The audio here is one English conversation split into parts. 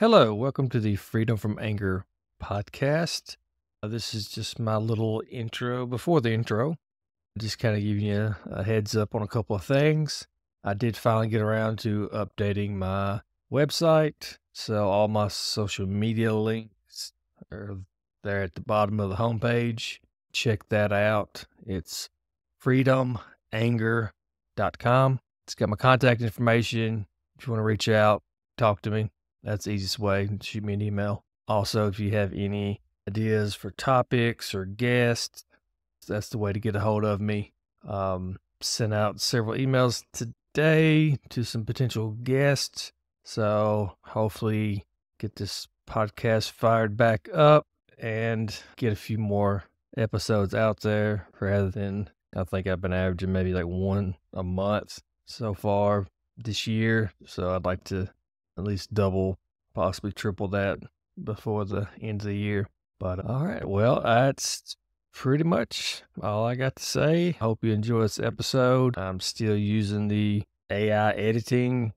Hello, welcome to the Freedom from Anger podcast. Uh, this is just my little intro before the intro. Just kind of giving you a heads up on a couple of things. I did finally get around to updating my website. So all my social media links are there at the bottom of the homepage. Check that out. It's freedomanger.com. It's got my contact information. If you want to reach out, talk to me that's the easiest way. Shoot me an email. Also, if you have any ideas for topics or guests, that's the way to get a hold of me. Um, sent out several emails today to some potential guests. So hopefully get this podcast fired back up and get a few more episodes out there rather than I think I've been averaging maybe like one a month so far this year. So I'd like to at least double, possibly triple that before the end of the year. But all right, well, that's pretty much all I got to say. Hope you enjoy this episode. I'm still using the AI editing.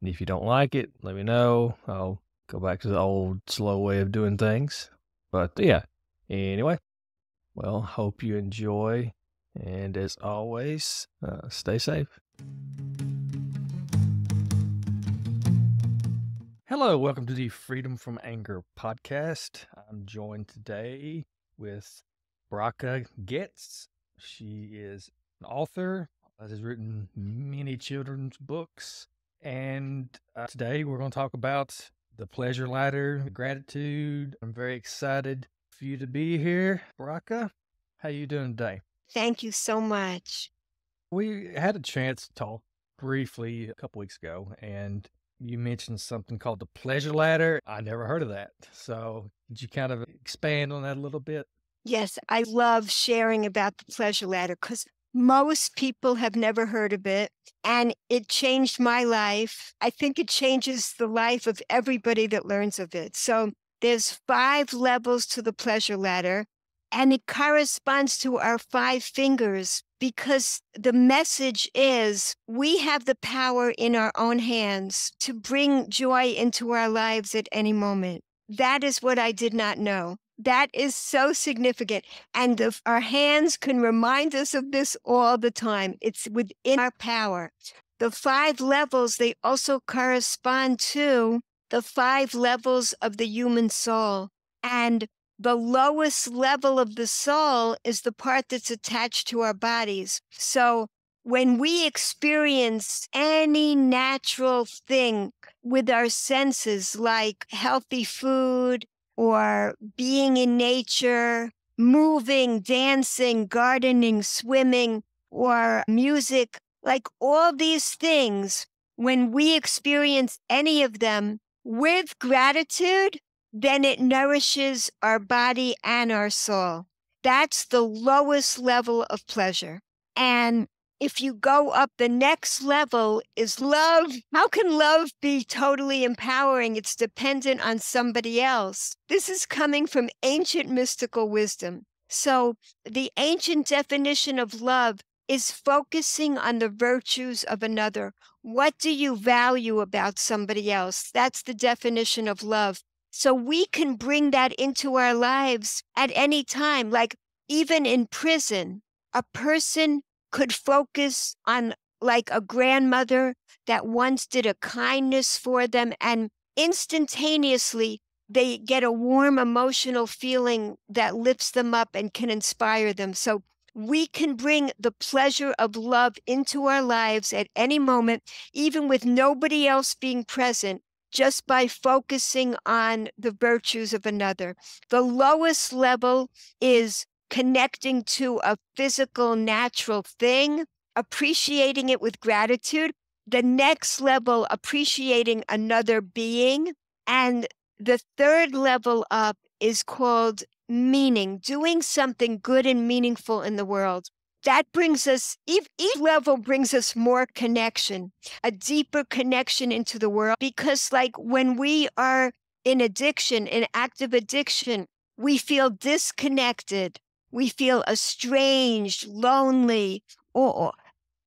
And if you don't like it, let me know. I'll go back to the old slow way of doing things. But yeah, anyway, well, hope you enjoy. And as always, uh, stay safe. Hello, welcome to the Freedom from Anger podcast. I'm joined today with Braca Goetz. She is an author that has written many children's books. And uh, today we're going to talk about the pleasure ladder, gratitude. I'm very excited for you to be here. Braca, how are you doing today? Thank you so much. We had a chance to talk briefly a couple weeks ago, and you mentioned something called the pleasure ladder. I never heard of that. So, could you kind of expand on that a little bit? Yes, I love sharing about the pleasure ladder because most people have never heard of it. And it changed my life. I think it changes the life of everybody that learns of it. So, there's five levels to the pleasure ladder, and it corresponds to our five fingers because the message is we have the power in our own hands to bring joy into our lives at any moment. That is what I did not know. That is so significant. And the, our hands can remind us of this all the time. It's within our power. The five levels, they also correspond to the five levels of the human soul. And the lowest level of the soul is the part that's attached to our bodies. So when we experience any natural thing with our senses, like healthy food or being in nature, moving, dancing, gardening, swimming, or music, like all these things, when we experience any of them with gratitude, then it nourishes our body and our soul. That's the lowest level of pleasure. And if you go up, the next level is love. How can love be totally empowering? It's dependent on somebody else. This is coming from ancient mystical wisdom. So, the ancient definition of love is focusing on the virtues of another. What do you value about somebody else? That's the definition of love. So we can bring that into our lives at any time. Like even in prison, a person could focus on like a grandmother that once did a kindness for them and instantaneously they get a warm emotional feeling that lifts them up and can inspire them. So we can bring the pleasure of love into our lives at any moment, even with nobody else being present just by focusing on the virtues of another. The lowest level is connecting to a physical, natural thing, appreciating it with gratitude. The next level, appreciating another being. And the third level up is called meaning, doing something good and meaningful in the world that brings us each, level brings us more connection a deeper connection into the world because like when we are in addiction in active addiction we feel disconnected we feel estranged lonely or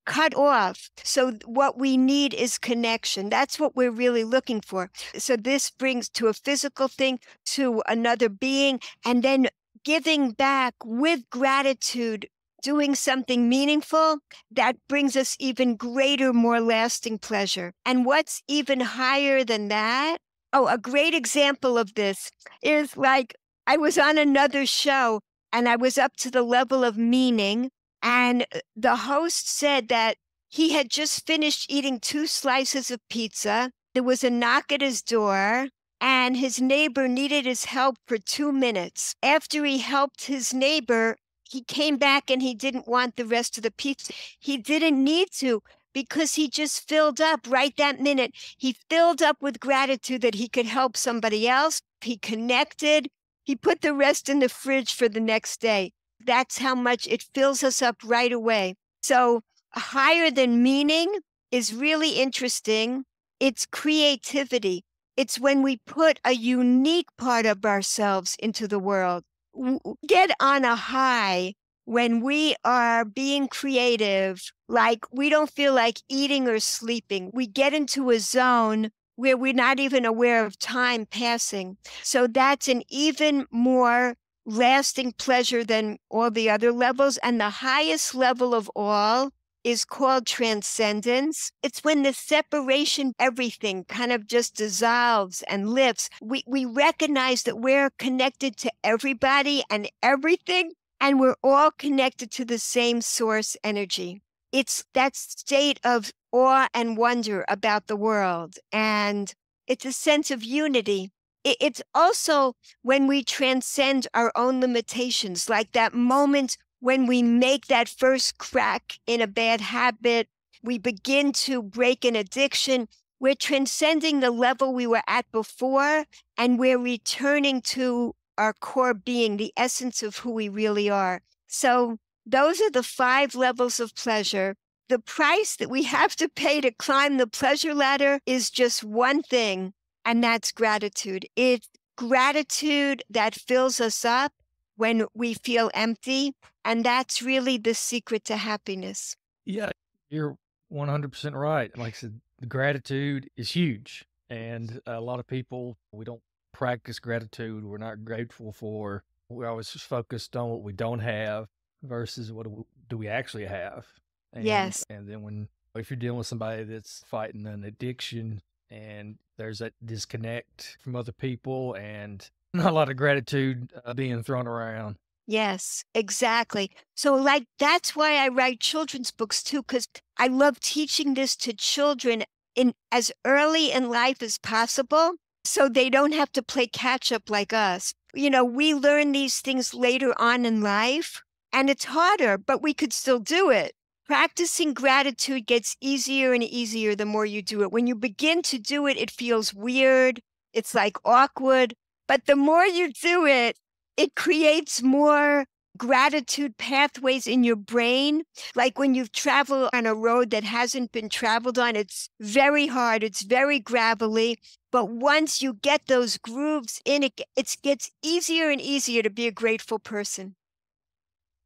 cut off. So, what we need is connection. That's what we're really looking for. So, this brings to a physical thing, to another being, and then giving back with gratitude. Doing something meaningful that brings us even greater, more lasting pleasure. And what's even higher than that? Oh, a great example of this is like I was on another show and I was up to the level of meaning and uh, the host said that he had just finished eating two slices of pizza. There was a knock at his door, and his neighbor needed his help for two minutes. After he helped his neighbor, he came back and he didn't want the rest of the pizza. He didn't need to because he just filled up right that minute. He filled up with gratitude that he could help somebody else. He connected. He put the rest in the fridge for the next day. That's how much it fills us up right away. So, higher than meaning is really interesting. It's creativity. It's when we put a unique part of ourselves into the world. Get on a high when we are being creative, like we don't feel like eating or sleeping. We get into a zone where we're not even aware of time passing. So that's an even more lasting pleasure than all the other levels. And the highest level of all is called transcendence. It's when the separation, everything kind of just dissolves and lifts. We, we recognize that we're connected to everybody and everything, and we're all connected to the same source energy. It's that state of awe and wonder about the world. And it's a sense of unity it's also when we transcend our own limitations, like that moment when we make that first crack in a bad habit, we begin to break an addiction. We're transcending the level we were at before, and we're returning to our core being, the essence of who we really are. So, those are the five levels of pleasure. The price that we have to pay to climb the pleasure ladder is just one thing and that's gratitude. It's gratitude that fills us up when we feel empty. And that's really the secret to happiness. Yeah, you're 100% right. Like I said, gratitude is huge. And a lot of people, we don't practice gratitude. We're not grateful for, we're always focused on what we don't have versus what do we actually have. And, yes. And then when, if you're dealing with somebody that's fighting an addiction, and there's that disconnect from other people and not a lot of gratitude uh, being thrown around. Yes, exactly. So, like, that's why I write children's books too, because I love teaching this to children in as early in life as possible so they don't have to play catch up like us. You know, we learn these things later on in life and it's harder, but we could still do it practicing gratitude gets easier and easier the more you do it. When you begin to do it, it feels weird. It's like awkward. But the more you do it, it creates more gratitude pathways in your brain. Like when you travel on a road that hasn't been traveled on, it's very hard, it's very gravelly. But once you get those grooves in it, it gets easier and easier to be a grateful person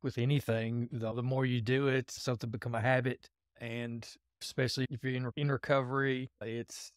with anything, the, more you do it, something become a habit. And especially if you're in, in recovery, it's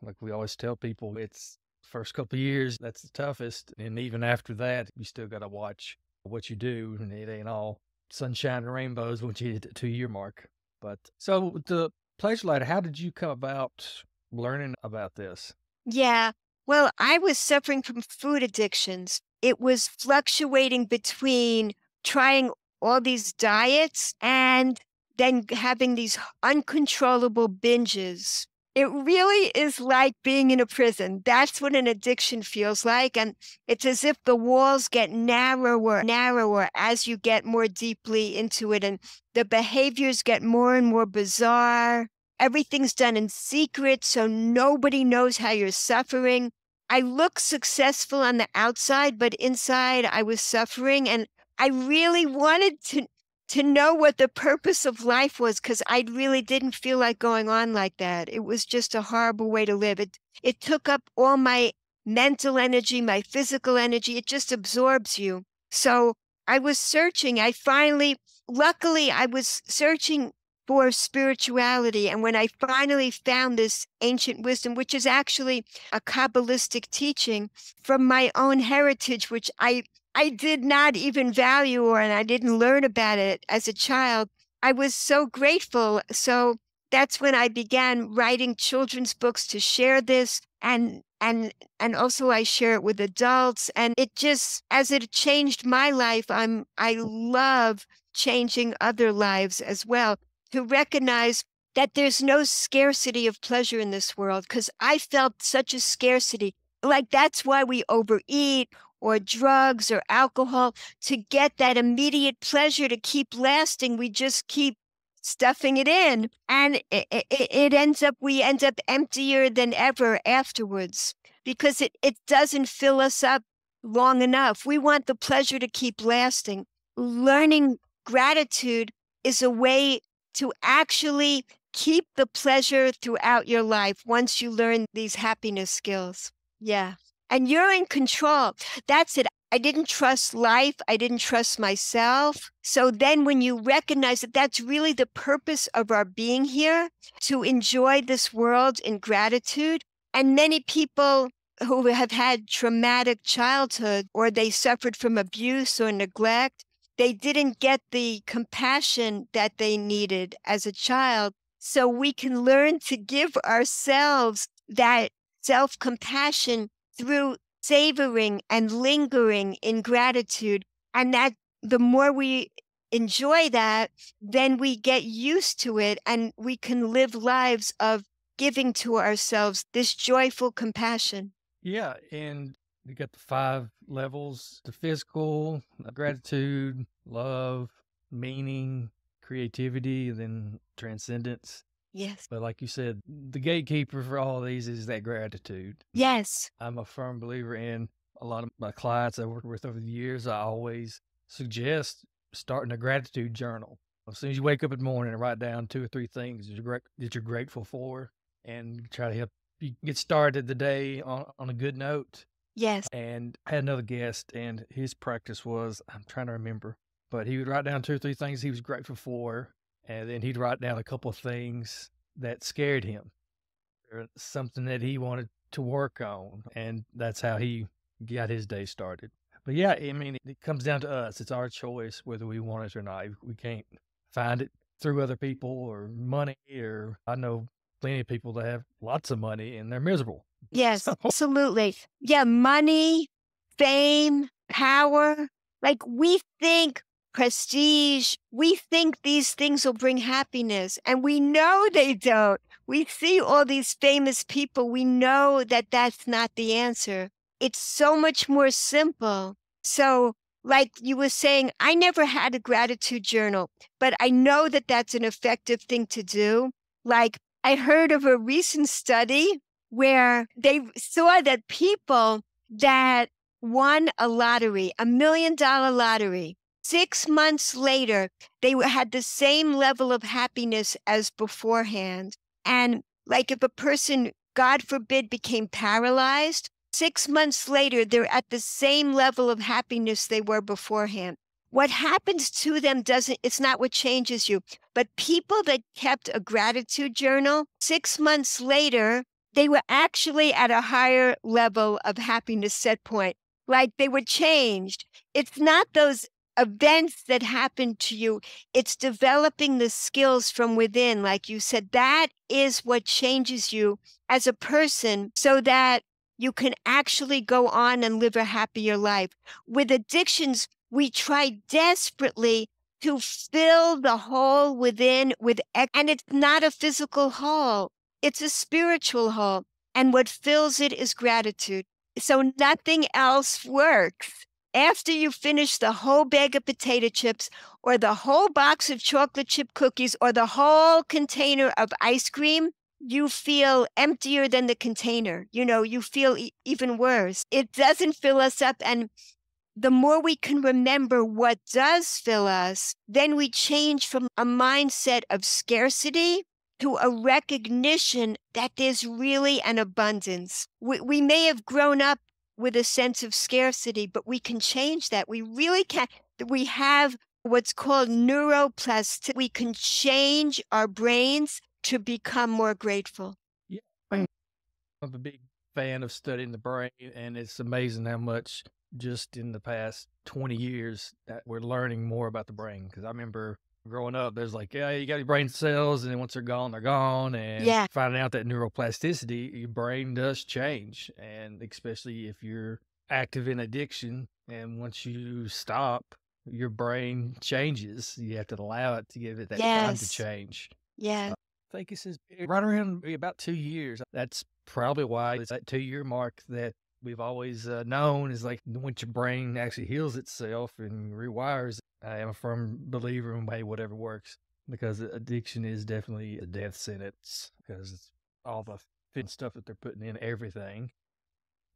like we always tell people, it's first couple years, that's the toughest. And even after that, you still got to watch what you do. And it ain't all sunshine and rainbows once you hit the two year mark. But so the pleasure ladder, how did you come about learning about this? Yeah. Well, I was suffering from food addictions. It was fluctuating between trying all these diets and then having these uncontrollable binges. It really is like being in a prison. That's what an addiction feels like. And it's as if the walls get narrower, narrower as you get more deeply into it. And the behaviors get more and more bizarre. Everything's done in secret, so nobody knows how you're suffering. I look successful on the outside, but inside I was suffering. And I really wanted to to know what the purpose of life was because I really didn't feel like going on like that. It was just a horrible way to live. It it took up all my mental energy, my physical energy. It just absorbs you. So I was searching. I finally, luckily, I was searching for spirituality. And when I finally found this ancient wisdom, which is actually a Kabbalistic teaching from my own heritage, which I I did not even value or and I didn't learn about it as a child. I was so grateful. So that's when I began writing children's books to share this and and and also I share it with adults and it just as it changed my life I'm I love changing other lives as well to recognize that there's no scarcity of pleasure in this world because I felt such a scarcity. Like that's why we overeat or drugs or alcohol to get that immediate pleasure to keep lasting. We just keep stuffing it in and it, it, it, ends up we end up emptier than ever afterwards because it, it doesn't fill us up long enough we want the pleasure to keep lasting learning gratitude is a way to actually keep the pleasure throughout your life once you learn these happiness skills. Yeah. And you're in control. That's it. I didn't trust life. I didn't trust myself. So then, when you recognize that that's really the purpose of our being here to enjoy this world in gratitude, and many people who have had traumatic childhood or they suffered from abuse or neglect, they didn't get the compassion that they needed as a child. So we can learn to give ourselves that self compassion through savoring and lingering in gratitude. And that the more we enjoy that, then we get used to it and we can live lives of giving to ourselves this joyful compassion. Yeah. And you got the five levels the physical, uh, gratitude, love, meaning, creativity, then transcendence. Yes. But like you said, the gatekeeper for all these is that gratitude. Yes. I'm a firm believer in a lot of my clients I worked with over the years. I always suggest starting a gratitude journal. As soon as you wake up in the morning and write down two or three things that you're, that you're grateful for and try to help you get started the day on, on a good note. Yes. And I had another guest, and his practice was I'm trying to remember, but he would write down two or three things he was grateful for, and then he'd write down a couple of things that scared him or something that he wanted to work on. And that's how he got his day started. But yeah, I mean, it comes down to us. It's our choice whether we want it or not. We can't find it through other people or money, or I know plenty of people that have lots of money and they're miserable. Yes, so. absolutely. Yeah, money, fame, power. Like we think prestige, we think these things will bring happiness, and we know they don't. We see all these famous people, we know that that's not the answer. It's so much more simple. So, like you were saying, I never had a gratitude journal, but I know that that's an effective thing to do. Like, I heard of a recent study where they saw that people that won a lottery, a million dollar lottery, six months later, they had the same level of happiness as beforehand. And like if a person, God forbid, became paralyzed, six months later, they're at the same level of happiness they were beforehand. What happens to them doesn't, it's not what changes you. But people that kept a gratitude journal, six months later, they were actually at a higher level of happiness set point. Like they were changed. It's not those events that happen to you, it's developing the skills from within. Like you said, that is what changes you as a person so that you can actually go on and live a happier life. With addictions, we try desperately to fill the hole within with, and it's not a physical hole. It's a spiritual hole. And what fills it is gratitude. So nothing else works. After you finish the whole bag of potato chips or the whole box of chocolate chip cookies or the whole container of ice cream, you feel emptier than the container. You know, you feel e- even worse. It doesn't fill us up. And the more we can remember what does fill us, then we change from a mindset of scarcity to a recognition that there's really an abundance. We, we may have grown up with a sense of scarcity, but we can change that. We really can. We have what's called neuroplasticity. We can change our brains to become more grateful. Yeah. I'm a big fan of studying the brain, and it's amazing how much just in the past 20 years that we're learning more about the brain. Because I remember growing up, there's like, yeah, you got your brain cells, and then once they're gone, they're gone. And Yeah. finding out that neuroplasticity, your brain does change. And especially if you're active in addiction, and once you stop, your brain changes. You have to allow it to give it that time to change. Yeah. I think it says right around about two years. That's probably why it's that two year mark that we've always uh, known is like once your brain actually heals itself and rewires. I am a firm believer in way whatever works because addiction is definitely a death sentence because it's all the stuff that they're putting in everything.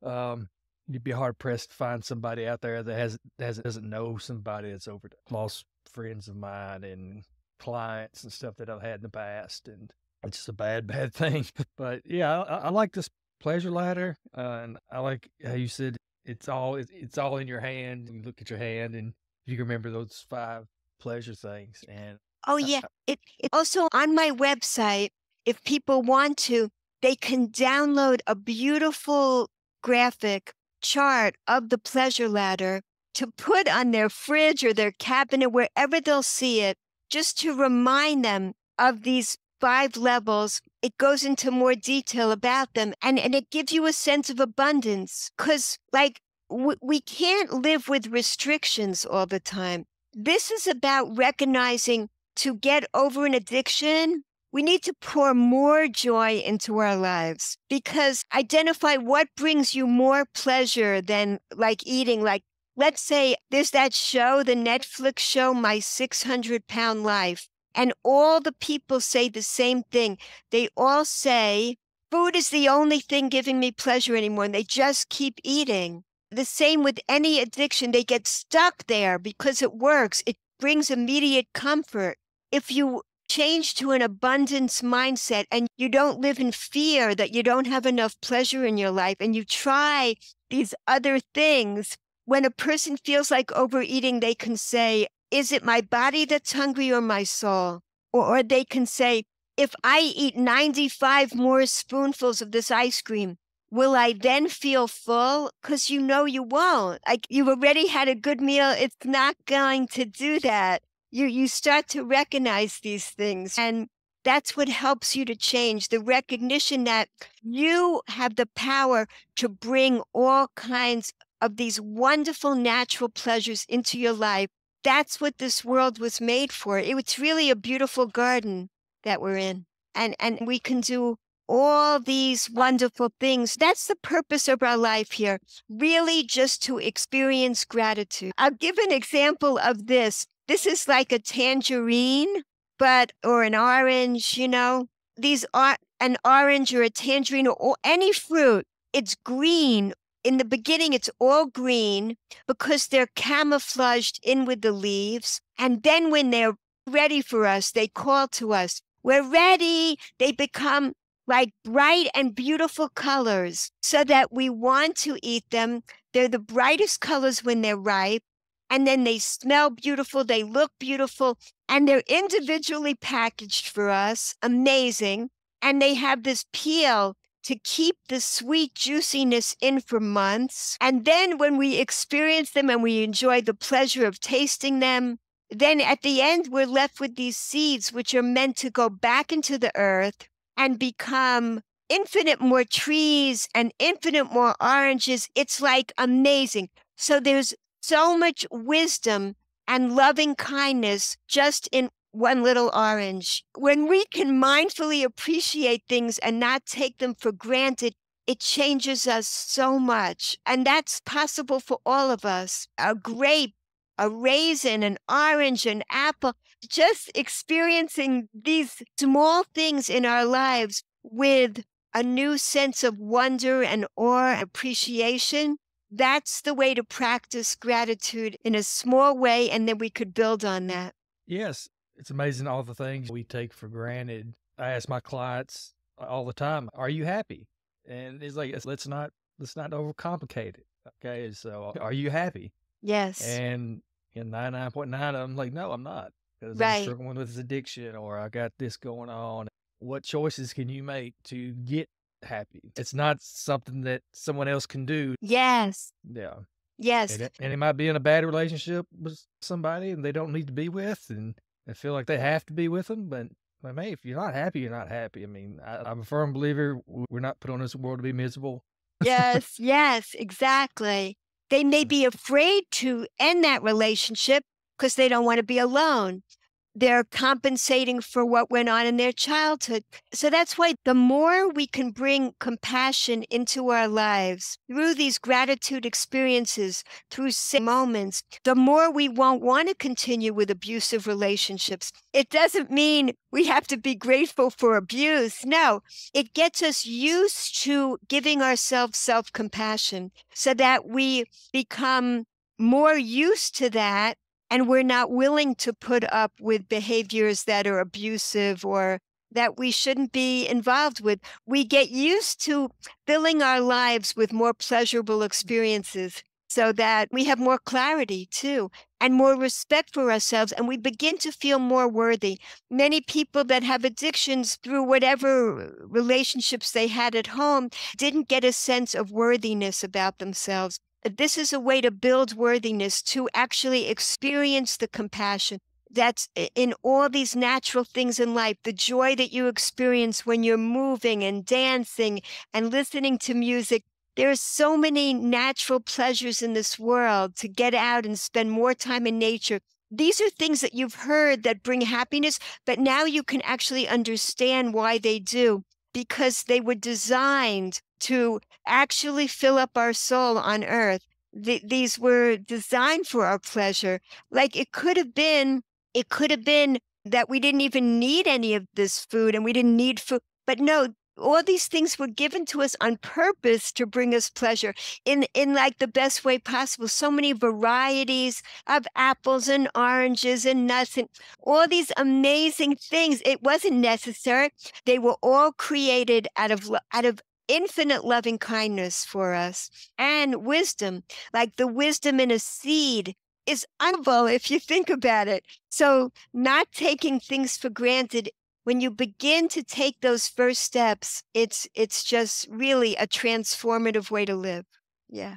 Um, you'd be hard pressed to find somebody out there that has has doesn't know somebody that's over lost friends of mine and clients and stuff that I've had in the past, and it's just a bad, bad thing. But yeah, I, I like this pleasure ladder, uh, and I like how you said it's all it's, it's all in your hand. You look at your hand, and you remember those five pleasure things. And Oh, yeah. It, it also on my website, if people want to, they can download a beautiful graphic chart of the pleasure ladder to put on their fridge or their cabinet, wherever they'll see it, just to remind them of these five levels. It goes into more detail about them and, and it gives you a sense of abundance because, like, we can't live with restrictions all the time. This is about recognizing to get over an addiction, we need to pour more joy into our lives because identify what brings you more pleasure than like eating. Like, let's say there's that show, the Netflix show, My 600 Pound Life. And all the people say the same thing. They all say, food is the only thing giving me pleasure anymore. And they just keep eating. The same with any addiction. They get stuck there because it works. It brings immediate comfort if you change to an abundance mindset and you don't live in fear that you don't have enough pleasure in your life and you try these other things, when a person feels like overeating, they can say, Is it my body that's hungry or my soul? Or, or they can say, If I eat 95 more spoonfuls of this ice cream, will I then feel full? Because you know you won't. Like you've already had a good meal. It's not going to do that you you start to recognize these things and that's what helps you to change the recognition that you have the power to bring all kinds of these wonderful natural pleasures into your life that's what this world was made for it's really a beautiful garden that we're in and and we can do all these wonderful things that's the purpose of our life here really just to experience gratitude i'll give an example of this this is like a tangerine, but or an orange, you know. These are an orange or a tangerine or, or any fruit. It's green. In the beginning, it's all green because they're camouflaged in with the leaves. And then when they're ready for us, they call to us, We're ready. They become like bright and beautiful colors so that we want to eat them. They're the brightest colors when they're ripe and then they smell beautiful, they look beautiful, and they're individually packaged for us. Amazing. And they have this peel to keep the sweet juiciness in for months. And then when we experience them and we enjoy the pleasure of tasting them, then at the end, we're left with these seeds, which are meant to go back into the earth and become infinite more trees and infinite more oranges. It's like amazing. So there's so much wisdom and loving kindness just in one little orange. When we can mindfully appreciate things and not take them for granted, it changes us so much. And that's possible for all of us. A grape, a raisin, an orange, an apple, just experiencing these small things in our lives with a new sense of wonder and awe, and appreciation that's the way to practice gratitude in a small way, and then we could build on that. yes, it's amazing all the things we take for granted. I ask my clients all the time, "Are you happy?" And it's like, let's not let's not overcomplicate it. Okay, so are you happy? Yes. And And 99.9 I'm like, no, I'm not. Because I'm Right. struggling with this addiction or I got this going on. What choices can you make to get happy? It's not something that someone else can do. Yes. Yeah. Yes. And it, and it might be in a bad relationship with somebody and they don't need to be with and they feel like they have to be with them. But, but hey, if you're not happy, you're not happy. I mean, I, I'm a firm believer we're not put on this world to be miserable. Yes. yes. Exactly. They may be afraid to end that relationship because they don't want to be alone. They're compensating for what went on in their childhood. So that's why the more we can bring compassion into our lives through these gratitude experiences, through moments, the more we won't want to continue with abusive relationships. It doesn't mean we have to be grateful for abuse. No, it gets us used to giving ourselves self compassion so that we become more used to that and we're not willing to put up with behaviors that are abusive or that we shouldn't be involved with. We get used to filling our lives with more pleasurable experiences so that we have more clarity too and more respect for ourselves and we begin to feel more worthy. Many people that have addictions through whatever relationships they had at home didn't get a sense of worthiness about themselves this is a way to build worthiness to actually experience the compassion that's in all these natural things in life the joy that you experience when you're moving and dancing and listening to music. There are so many natural pleasures in this world to get out and spend more time in nature. These are things that you've heard that bring happiness but now you can actually understand why they do because they were designed to actually fill up our soul on earth. Th- these were designed for our pleasure. Like it could have been, it could have been that we didn't even need any of this food and we didn't need food. But no, all these things were given to us on purpose to bring us pleasure in in like the best way possible. So many varieties of apples and oranges and nuts and all these amazing things. It wasn't necessary. They were all created out of out of infinite loving kindness for us and wisdom. Like the wisdom in a seed is unbelievable if you think about it. So not taking things for granted when you begin to take those first steps it's it's just really a transformative way to live yeah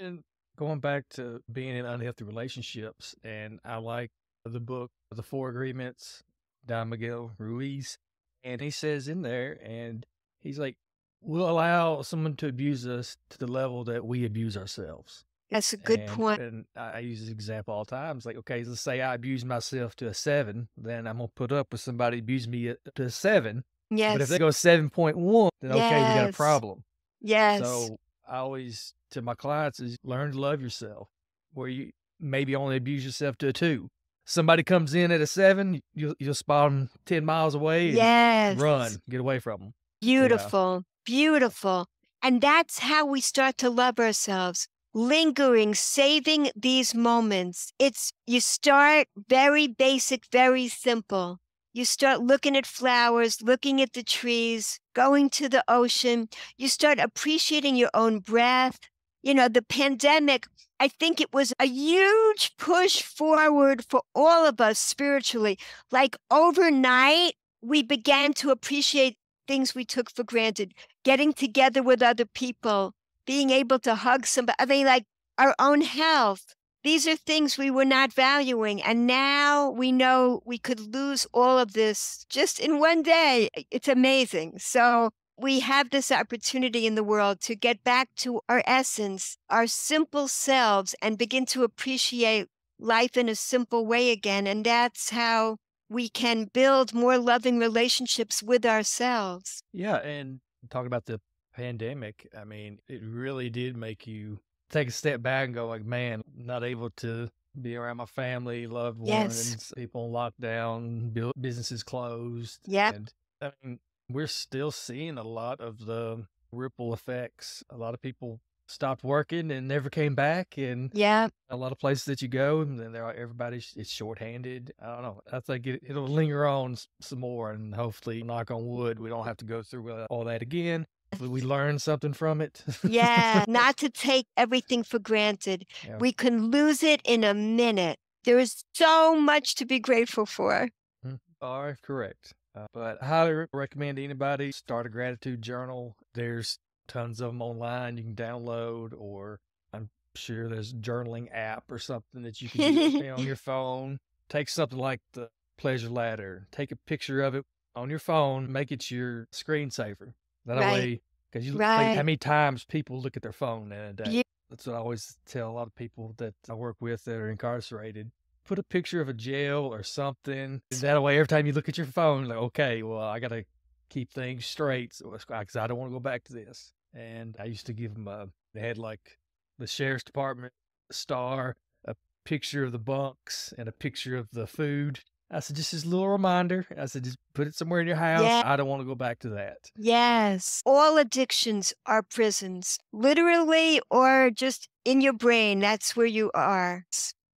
And going back to being in unhealthy relationships, and I like the book, The Four Agreements, Don Miguel Ruiz. And he says in there, and he's like, we'll allow someone to abuse us to the level that we abuse ourselves. That's a good and, point And I use this example all the time. It's like, okay, let's say I abuse myself to a seven, then I'm going to put up with somebody abusing me uh, to a seven. yes But if they go 7.1, then okay, we got a problem. yes So I always to my clients is learn to love yourself. Where you maybe only abuse yourself to a two. Somebody comes in at a seven, you'll you'll spot them ten miles away yes run, get away from them. Beautiful, beautiful. And that's how we start to love ourselves. Lingering, saving these moments. It's you start very basic, very simple. You start looking at flowers, looking at the trees, going to the ocean. You start appreciating your own breath. You know, the pandemic, I think it was a huge push forward for all of us spiritually. Like overnight, we began to appreciate things we took for granted, getting together with other people, being able to hug somebody. I mean, like our own health. These are things we were not valuing. And now we know we could lose all of this just in one day. It's amazing. So we have this opportunity in the world to get back to our essence, our simple selves, and begin to appreciate life in a simple way again. And that's how we can build more loving relationships with ourselves. Yeah, and talking about the pandemic, I mean, it really did make you take a step back and go like, man, not able to be around my family, loved Yes. ones, people in lockdown, businesses closed. Yeah. And I mean, we're still seeing a lot of the ripple effects. A lot of people stopped working and never came back, and Yeah. a lot of places that you go, and then there are everybody's it's shorthanded. I don't know. I think it, it'll linger on some more, and hopefully, knock on wood, we don't have to go through uh, all that again. We learn something from it. Yeah. Not to take everything for granted. Yeah. We can lose it in a minute. There is so much to be grateful for. Mm, Are correct. Uh, but I highly recommend anybody start a gratitude journal. There's tons of them online you can download, or I'm sure there's a journaling app or something that you can use on your phone. Take something like the pleasure ladder, take a picture of it on your phone, make it your screensaver. That Right. way, because you look- Right. how many times people look at their phone in a day. Yeah. That's what I always tell a lot of people that I work with that are incarcerated. Put a picture of a jail or something. That way, every time you look at your phone, like, okay, well, I got to keep things straight because uh, I don't want to go back to this. And I used to give them a, they had like the sheriff's department star, a picture of the bunks, and a picture of the food. I said, just this little reminder. I said, just put it somewhere in your house. Yeah. I don't want to go back to that. Yes. All addictions are prisons, literally or just in your brain. That's where you are.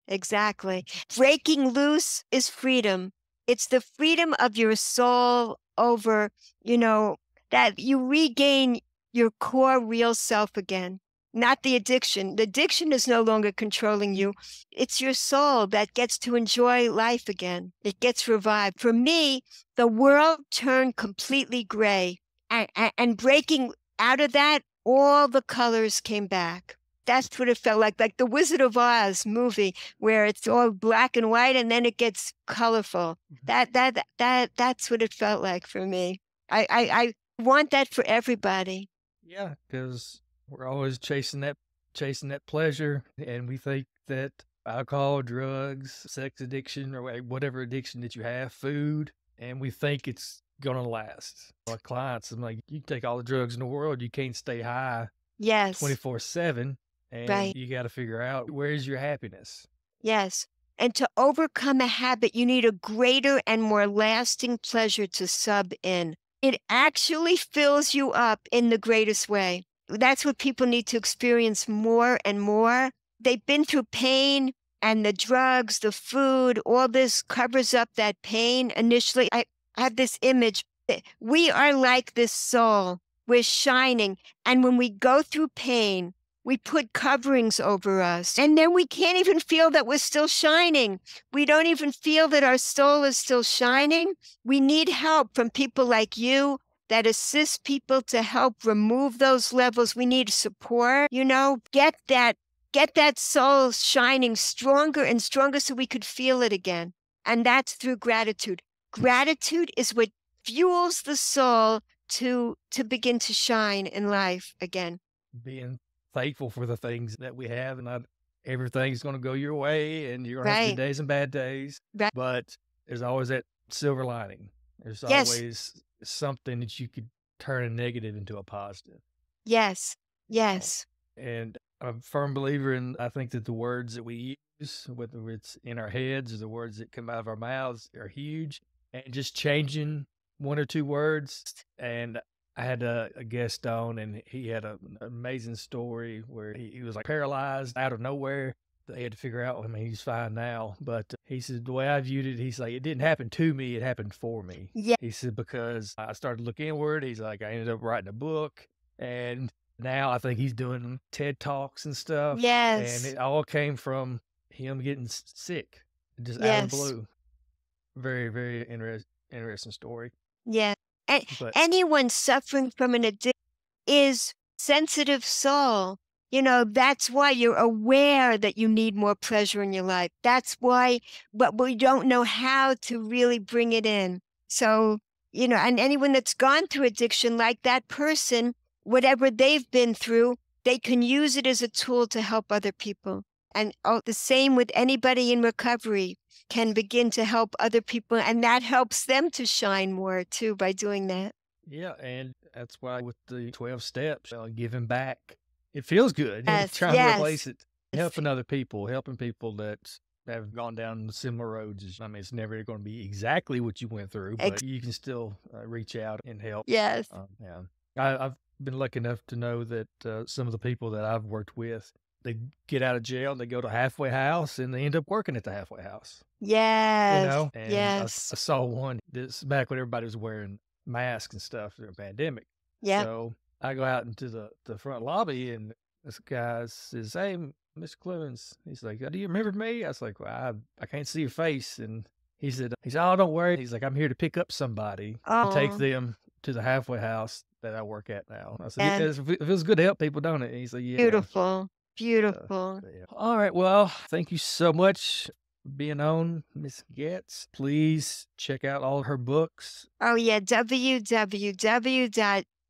Exactly. Breaking loose is freedom. It's the freedom of your soul over, you know, that you regain your core real self again, not the addiction. The addiction is no longer controlling you. It's your soul that gets to enjoy life again. It gets revived. For me, the world turned completely gray and, and, breaking out of that, all the colors came back. That's what it felt like, like the Wizard of Oz movie, where it's all black and white and then it gets colorful. Mm-hmm. That that that that's what it felt like for me. I I, I want that for everybody. Yeah, because we're always chasing that chasing that pleasure, and we think that alcohol, drugs, sex addiction, or whatever addiction that you have, food, and we think it's gonna last. Our clients, I'm like, you can take all the drugs in the world, you can't stay high Yes. twenty four seven, and Right. you got to figure out where's your happiness. Yes. And to overcome a habit, you need a greater and more lasting pleasure to sub in. It actually fills you up in the greatest way. That's what people need to experience more and more. They've been through pain and the drugs, the food, all this covers up that pain. Initially, I have this image. We are like this soul. We're shining. And when we go through pain, we put coverings over us. And then we can't even feel that we're still shining. We don't even feel that our soul is still shining. We need help from people like you that assist people to help remove those levels. We need support, you know, get that get that soul shining stronger and stronger so we could feel it again. And that's through gratitude. Gratitude is what fuels the soul to to begin to shine in life again. Being thankful for the things that we have, and not everything's gonna go your way, and you're gonna have good days and bad days. Right. But there's always that silver lining. There's Yes. always something that you could turn a negative into a positive. Yes. Yes. And I'm a firm believer in I think that the words that we use, whether it's in our heads or the words that come out of our mouths, are huge. And just changing one or two words. And I had a, a guest on, and he had a, an amazing story where he, he was like paralyzed out of nowhere. They had to figure out. I mean, he's fine now, but uh, he said the way I viewed it, he's like, it didn't happen to me; it happened for me. Yeah. He said because I started to look inward. He's like, I ended up writing a book, and now I think he's doing TED talks and stuff. Yes. And it all came from him getting sick, just out of the blue. Very, very interest, interesting story. yeah. And But anyone suffering from an addiction is sensitive soul. You know, that's why you're aware that you need more pleasure in your life. That's why, but we don't know how to really bring it in. So, you know, and anyone that's gone through addiction, like that person, whatever they've been through, they can use it as a tool to help other people. And oh, the same with anybody in recovery can begin to help other people. And that helps them to shine more too by doing that. yeah, and that's why with the twelve steps, uh, giving back, it feels good. Yes, Trying yes. to replace it, helping other people, helping people that have gone down similar roads. I mean, it's never going to be exactly what you went through, but Ex- you can still uh, reach out and help. Yes. Um, yeah, I, I've been lucky enough to know that uh, some of the people that I've worked with, they get out of jail and they go to halfway house and they end up working at the halfway house. Yes. You know, and I, yes. I saw one this back when everybody was wearing masks and stuff during the pandemic. yeah. So I go out into the the front lobby and this guy says, "Hey, Mr. Clemens. He's like, Do you remember me? I was like, Well, I, I can't see your face. And he said, He said, Oh, don't worry. He's like, I'm here to pick up somebody and take them to the halfway house that I work at now. I said, It feels good to help people, don't it? And he's like, Yeah. Beautiful. Beautiful. Yeah. All right. Well, thank you so much for being on, Miss Goetz. Please check out all her books. Oh, yeah.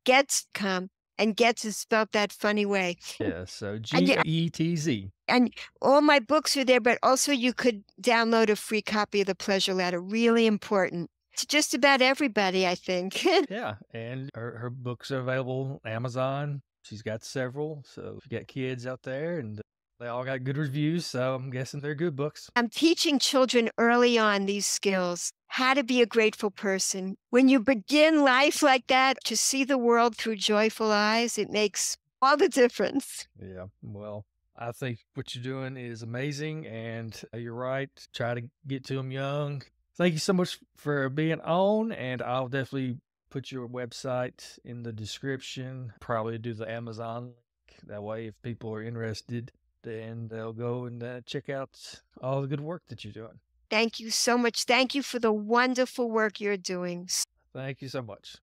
www.goetz.com. And Goetz is spelled that funny way. Yeah. So G E T Z. And all my books are there, but also you could download a free copy of The Pleasure Ladder. Really important to just about everybody, I think. Yeah. And her, her books are available Amazon. She's got several. So if you got kids out there and they all got good reviews, so I'm guessing they're good books. I'm teaching children early on these skills how to be a grateful person. When you begin life like that, to see the world through joyful eyes, it makes all the difference. Yeah. Well, I think what you're doing is amazing, and uh, you're right. Try to get to them young. Thank you so much for being on, and I'll definitely put your website in the description. Probably do the Amazon link. That way, if people are interested, then they'll go and uh, check out all the good work that you're doing. Thank you so much. Thank you for the wonderful work you're doing. Thank you so much.